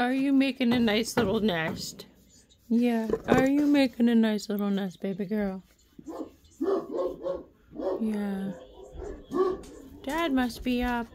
Are you making a nice little nest? Yeah. Are you making a nice little nest, baby girl? Yeah. Dad must be up.